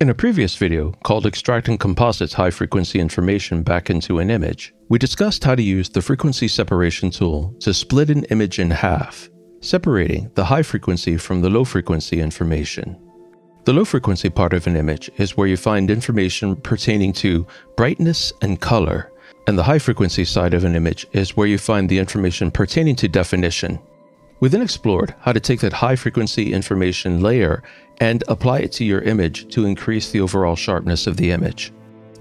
In a previous video called Extracting Composites High Frequency Information Back into an Image, we discussed how to use the frequency separation tool to split an image in half, separating the high frequency from the low frequency information. The low frequency part of an image is where you find information pertaining to brightness and color, and the high frequency side of an image is where you find the information pertaining to definition. We then explored how to take that high frequency information layer and apply it to your image to increase the overall sharpness of the image.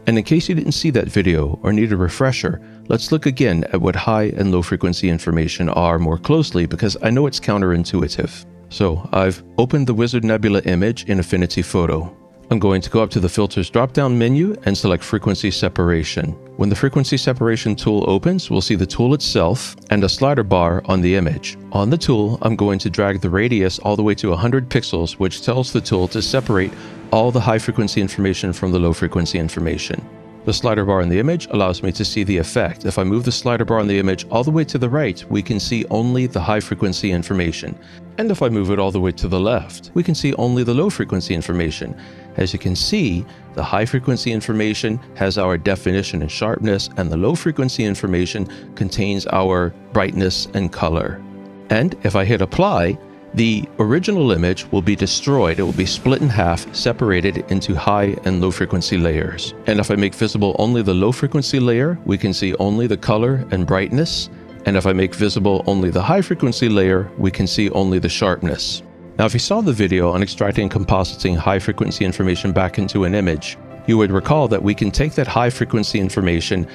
And in case you didn't see that video or need a refresher, let's look again at what high and low frequency information are more closely because I know it's counterintuitive. So I've opened the Wizard Nebula image in Affinity Photo. I'm going to go up to the Filters drop-down menu and select Frequency Separation. When the Frequency Separation tool opens, we'll see the tool itself and a slider bar on the image. On the tool, I'm going to drag the radius all the way to 100 pixels, which tells the tool to separate all the high-frequency information from the low-frequency information. The slider bar in the image allows me to see the effect. If I move the slider bar in the image all the way to the right, we can see only the high frequency information. And if I move it all the way to the left, we can see only the low frequency information. As you can see, the high frequency information has our definition and sharpness, and the low frequency information contains our brightness and color. And if I hit apply, the original image will be destroyed. It will be split in half, separated into high and low frequency layers. And if I make visible only the low frequency layer, we can see only the color and brightness. And if I make visible only the high frequency layer, we can see only the sharpness. Now, if you saw the video on extracting and compositing high frequency information back into an image, you would recall that we can take that high frequency information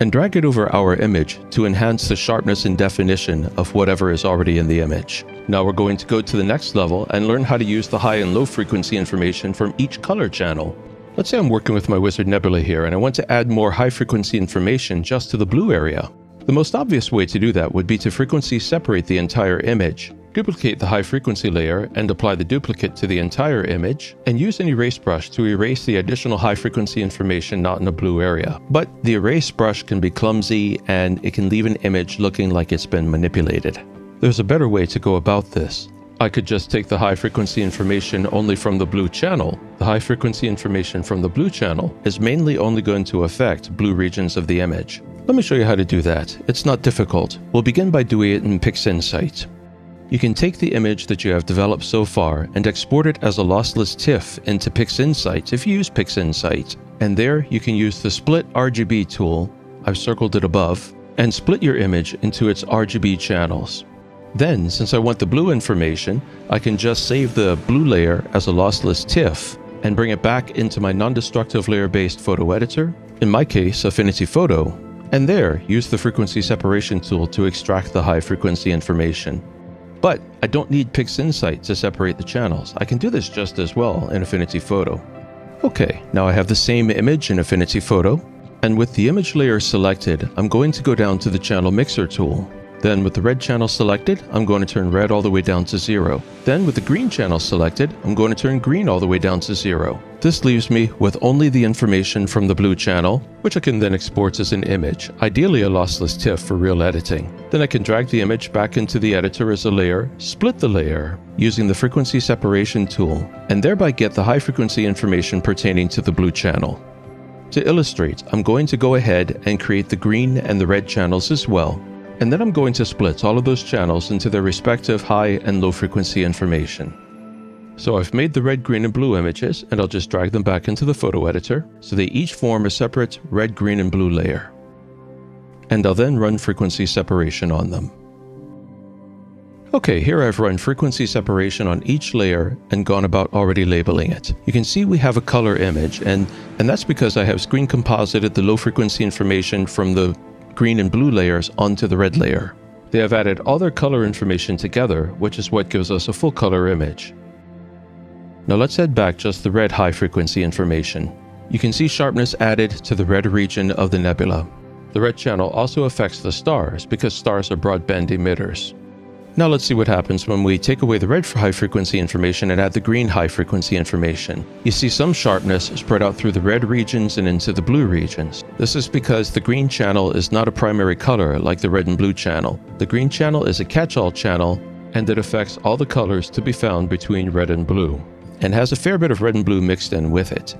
and drag it over our image to enhance the sharpness and definition of whatever is already in the image. Now we're going to go to the next level and learn how to use the high and low frequency information from each color channel. Let's say I'm working with my Wizard Nebula here and I want to add more high frequency information just to the blue area. The most obvious way to do that would be to frequency separate the entire image. Duplicate the high frequency layer and apply the duplicate to the entire image, and use an erase brush to erase the additional high frequency information not in the blue area. But the erase brush can be clumsy and it can leave an image looking like it's been manipulated. There's a better way to go about this. I could just take the high frequency information only from the blue channel. The high frequency information from the blue channel is mainly only going to affect blue regions of the image. Let me show you how to do that. It's not difficult. We'll begin by doing it in PixInsight. You can take the image that you have developed so far and export it as a lossless TIFF into PixInsight if you use PixInsight. And there you can use the Split RGB tool, I've circled it above, and split your image into its RGB channels. Then, since I want the blue information, I can just save the blue layer as a lossless TIFF and bring it back into my non-destructive layer-based photo editor, in my case Affinity Photo, and there use the frequency separation tool to extract the high frequency information. But I don't need PixInsight to separate the channels. I can do this just as well in Affinity Photo. Okay, now I have the same image in Affinity Photo, and with the image layer selected, I'm going to go down to the Channel Mixer tool then with the red channel selected, I'm going to turn red all the way down to zero. Then with the green channel selected, I'm going to turn green all the way down to zero. This leaves me with only the information from the blue channel, which I can then export as an image, ideally a lossless TIFF for real editing. Then I can drag the image back into the editor as a layer, split the layer, using the frequency separation tool, and thereby get the high frequency information pertaining to the blue channel. To illustrate, I'm going to go ahead and create the green and the red channels as well, and then I'm going to split all of those channels into their respective high and low frequency information. So I've made the red, green, and blue images, and I'll just drag them back into the photo editor, so they each form a separate red, green, and blue layer. And I'll then run frequency separation on them. Okay, here I've run frequency separation on each layer and gone about already labeling it. You can see we have a color image, and, and that's because I have screen composited the low frequency information from the green and blue layers onto the red layer. They have added all their color information together, which is what gives us a full color image. Now let's head back just the red high frequency information. You can see sharpness added to the red region of the nebula. The red channel also affects the stars because stars are broadband emitters. Now let's see what happens when we take away the red high frequency information and add the green high frequency information. You see some sharpness spread out through the red regions and into the blue regions. This is because the green channel is not a primary color like the red and blue channel. The green channel is a catch-all channel and it affects all the colors to be found between red and blue. and has a fair bit of red and blue mixed in with it.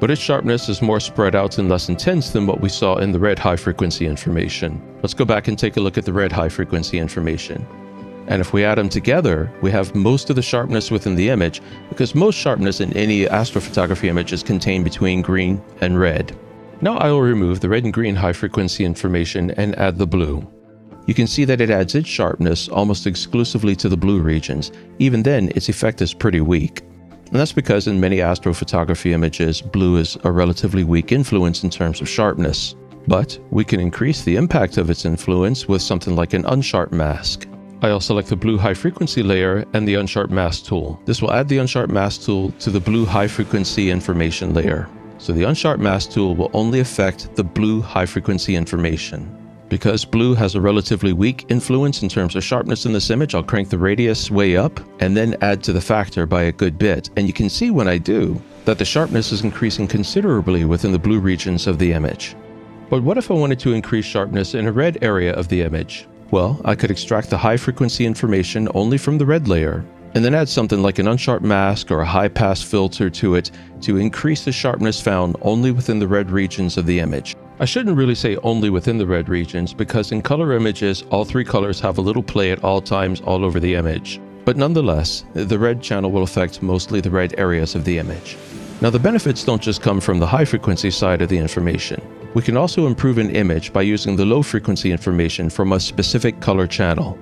But its sharpness is more spread out and less intense than what we saw in the red high frequency information. Let's go back and take a look at the red high frequency information. And if we add them together, we have most of the sharpness within the image, because most sharpness in any astrophotography image is contained between green and red. Now I will remove the red and green high frequency information and add the blue. You can see that it adds its sharpness almost exclusively to the blue regions. Even then, its effect is pretty weak. And that's because in many astrophotography images, blue is a relatively weak influence in terms of sharpness. But we can increase the impact of its influence with something like an unsharp mask. I'll select the blue high frequency layer and the unsharp mask tool. This will add the unsharp mask tool to the blue high frequency information layer. So the unsharp mask tool will only affect the blue high frequency information. Because blue has a relatively weak influence in terms of sharpness in this image, I'll crank the radius way up and then add to the factor by a good bit. And you can see when I do that the sharpness is increasing considerably within the blue regions of the image. But what if I wanted to increase sharpness in a red area of the image? Well, I could extract the high frequency information only from the red layer and then add something like an unsharp mask or a high pass filter to it to increase the sharpness found only within the red regions of the image. I shouldn't really say only within the red regions because in color images, all three colors have a little play at all times all over the image. But nonetheless, the red channel will affect mostly the red areas of the image. Now the benefits don't just come from the high frequency side of the information. We can also improve an image by using the low frequency information from a specific color channel.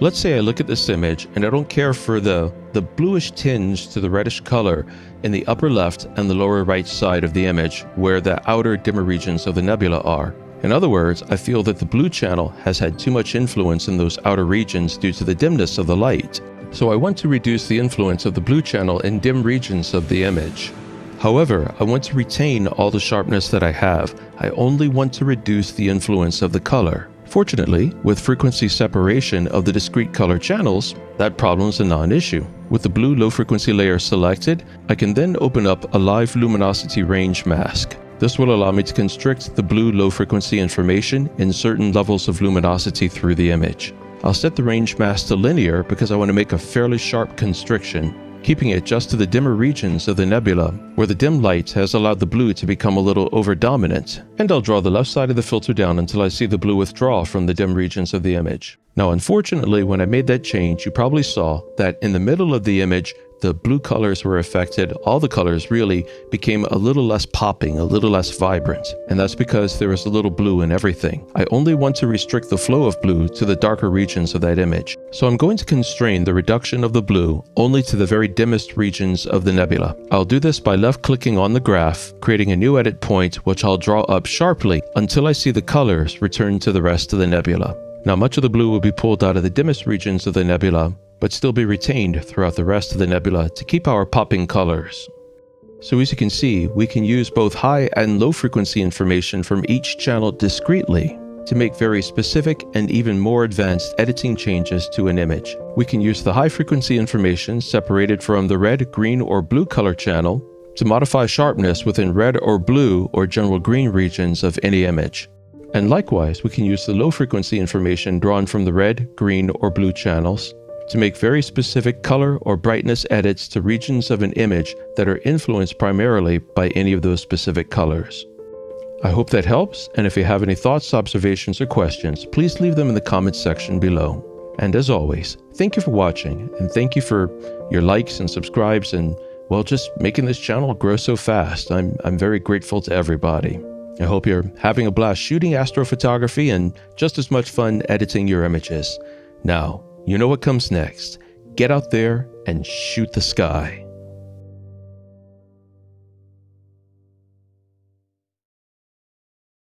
Let's say I look at this image and I don't care for the, the bluish tinge to the reddish color in the upper left and the lower right side of the image where the outer dimmer regions of the nebula are. In other words, I feel that the blue channel has had too much influence in those outer regions due to the dimness of the light. So I want to reduce the influence of the blue channel in dim regions of the image. However, I want to retain all the sharpness that I have. I only want to reduce the influence of the color. Fortunately, with frequency separation of the discrete color channels, that problem is a non-issue. With the blue low frequency layer selected, I can then open up a live luminosity range mask. This will allow me to constrict the blue low frequency information in certain levels of luminosity through the image. I'll set the range mask to linear because I want to make a fairly sharp constriction keeping it just to the dimmer regions of the nebula, where the dim light has allowed the blue to become a little over-dominant. And I'll draw the left side of the filter down until I see the blue withdraw from the dim regions of the image. Now unfortunately, when I made that change, you probably saw that in the middle of the image, the blue colors were affected, all the colors really became a little less popping, a little less vibrant. And that's because there is a little blue in everything. I only want to restrict the flow of blue to the darker regions of that image. So I'm going to constrain the reduction of the blue only to the very dimmest regions of the nebula. I'll do this by left clicking on the graph, creating a new edit point which I'll draw up sharply until I see the colors return to the rest of the nebula. Now much of the blue will be pulled out of the dimmest regions of the nebula, but still be retained throughout the rest of the nebula to keep our popping colors. So as you can see, we can use both high and low frequency information from each channel discretely to make very specific and even more advanced editing changes to an image. We can use the high frequency information separated from the red, green, or blue color channel to modify sharpness within red or blue or general green regions of any image. And likewise, we can use the low frequency information drawn from the red, green, or blue channels to make very specific color or brightness edits to regions of an image that are influenced primarily by any of those specific colors. I hope that helps, and if you have any thoughts, observations, or questions, please leave them in the comments section below. And as always, thank you for watching, and thank you for your likes and subscribes and, well, just making this channel grow so fast. I'm, I'm very grateful to everybody. I hope you're having a blast shooting astrophotography and just as much fun editing your images. Now, you know what comes next. Get out there and shoot the sky.